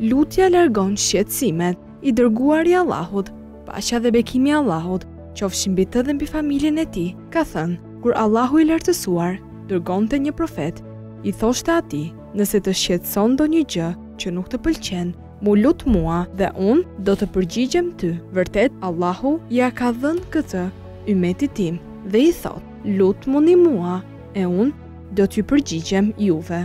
Lutja largon shqetësimet. I dërguari i Allahut, paqja dhe bekimi i Allahut qofshin mbi të dhe mbi familjen e tij, ka thënë, Kur Allahu i Lartësuar dërgonte një profet, i thoshte atij, Nëse të shqetëson ndonjë gjë që nuk të pëlqen, m'u lut mua dhe unë do të të përgjigjem ty. Vërtet, Allahu ia ka dhënë këtë ymetit tim dhe i thotë, Lutmuni mua. E unë do t'ju përgjigjem juve.